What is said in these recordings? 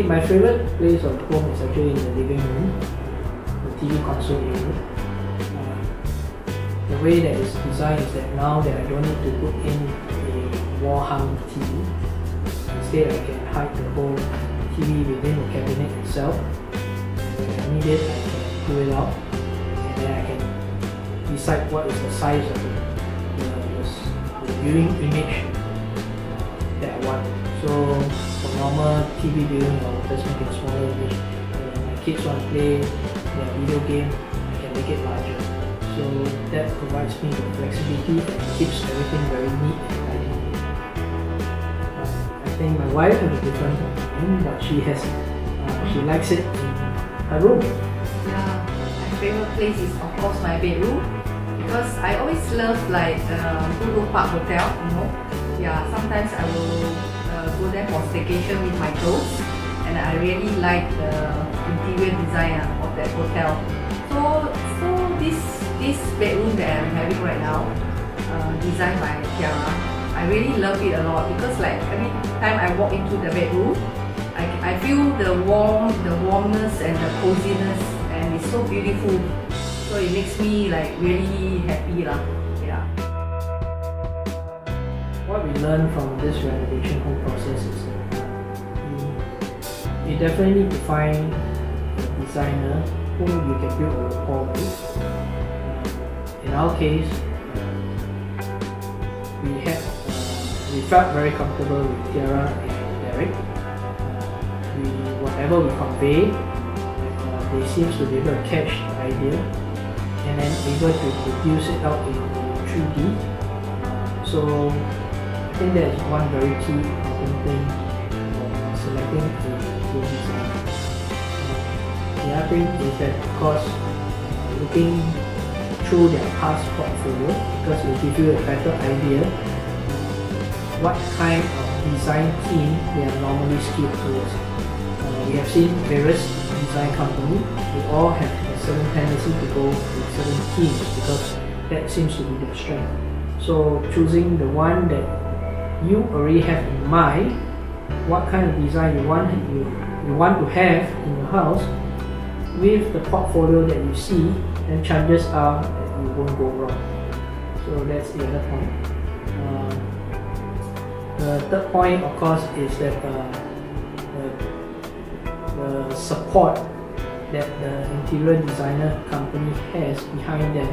Okay, my favorite place of home is actually in the living room, the TV console area. Uh, the way that it's designed is that now that I don't need to put in a wall hung TV, instead I can hide the whole TV within the cabinet itself. When I need it, I can pull it out and then I can decide what is the size of the, the, viewing image that I want. So normal TV viewing, make it smaller image. When my kids want to play their video game, I can make it larger. So that provides me with flexibility and keeps everything very neat and tidy. Uh, I think my wife has a different opinion, but she has uh, she likes it in her room. Yeah, my favorite place is of course my bedroom because I always love like uh, Hulu Park Hotel, you know. Yeah, sometimes I will staycation with my clothes and I really like the interior design uh, of that hotel. So, so this this bedroom that I'm having right now, uh, designed by Tiara, I really love it a lot because like every time I walk into the bedroom, I, I feel the warm, the warmness and the coziness and it's so beautiful. So it makes me like really happy lah. Yeah. What we learned from this renovation whole process is you, definitely need to find a designer whom you can build a rapport with. In our case, we had uh, we felt very comfortable with Tiara and Derrick. We whatever we convey, uh, they seems to be able to catch the idea and then able to produce it out in 3D. So I think that is one very key important thing for selecting a good design. The other thing is that of course uh, looking through their past portfolio because it will give you a better idea what kind of design team they are normally skilled towards. Uh, we have seen various design companies, they all have a certain tendency to go with certain teams because that seems to be their strength. So choosing the one that you already have in mind, what kind of design you want you, you want to have in your house with the portfolio that you see, then chances are that you won't go wrong. So that's the other point. Uh, the third point, of course, is that uh, the, the support that the interior designer company has behind them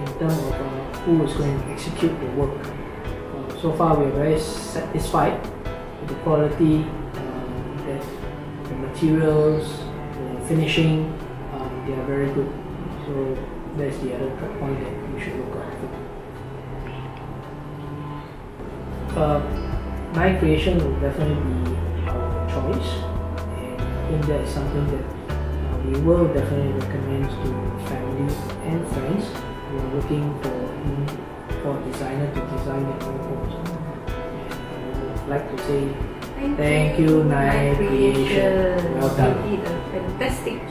in terms of uh, who is going to execute the work. Uh, so far, we are very satisfied the quality, uh, that the materials, the finishing, um, they are very good. So that's the other point that you should look out for. Uh, Nine Creation will definitely be our choice, and I think that is something that uh, we will definitely recommend to family and friends who are looking for for a designer to design their own homes. And I would like to say Thank, Thank you, Nine Creation. Well done. You did a fantastic.